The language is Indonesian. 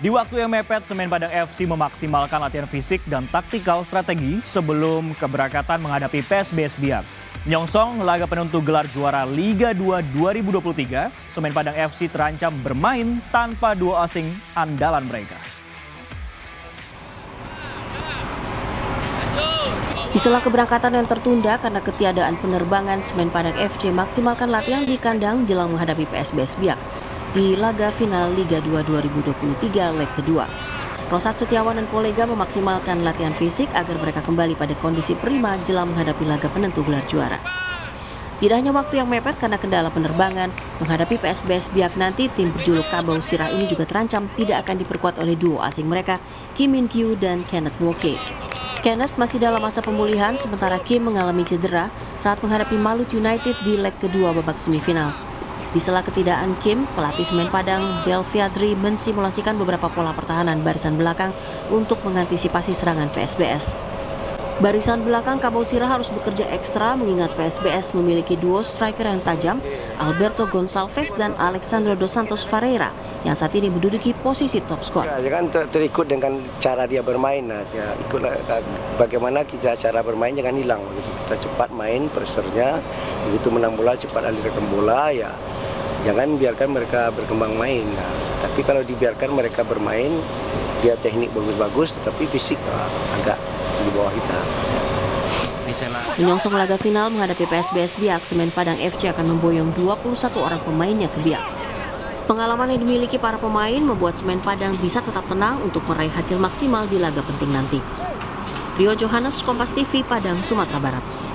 Di waktu yang mepet, Semen Padang FC memaksimalkan latihan fisik dan taktikal strategi sebelum keberangkatan menghadapi PSBS Biak. Nyongsong laga penentu gelar juara Liga 2 2023, Semen Padang FC terancam bermain tanpa dua asing andalan mereka. Di sela keberangkatan yang tertunda karena ketiadaan penerbangan, Semen Padang FC maksimalkan latihan di kandang jelang menghadapi PSBS Biak di laga final Liga 2 2023 leg kedua. Rosat Setiawan dan kolega memaksimalkan latihan fisik agar mereka kembali pada kondisi prima jelang menghadapi laga penentu gelar juara. Tidak hanya waktu yang mepet karena kendala penerbangan, menghadapi PSBS Biak nanti tim berjuluk Kabau Sirah ini juga terancam tidak akan diperkuat oleh duo asing mereka, Kim Min Kyu dan Kenneth Woke. Kenneth masih dalam masa pemulihan sementara Kim mengalami cedera saat menghadapi Malut United di leg kedua babak semifinal. Di sela ketidaan Kim, pelatih Semen Padang Delviadri mensimulasikan beberapa pola pertahanan barisan belakang untuk mengantisipasi serangan PSBS. Barisan belakang Kabau Sira harus bekerja ekstra mengingat PSBS memiliki duo striker yang tajam, Alberto Gonçalves dan Alexandro Dos Santos Ferreira yang saat ini menduduki posisi top skor. Ya, kan ter terikut dengan cara dia bermain, nah, ya, ikutlah bagaimana kita cara bermain jangan hilang. Kita cepat main, pressernya, begitu menang bola cepat alirkan bola, ya jangan biarkan mereka berkembang main. Nah, tapi kalau dibiarkan mereka bermain, dia teknik bagus-bagus, tetapi fisik agak di bawah kita. Menyongsong laga final menghadapi PSBS Biak, Semen Padang FC akan memboyong 21 orang pemainnya ke Biak. Pengalaman yang dimiliki para pemain membuat Semen Padang bisa tetap tenang untuk meraih hasil maksimal di laga penting nanti. Rio Johannes, Kompas TV, Padang, Sumatera Barat.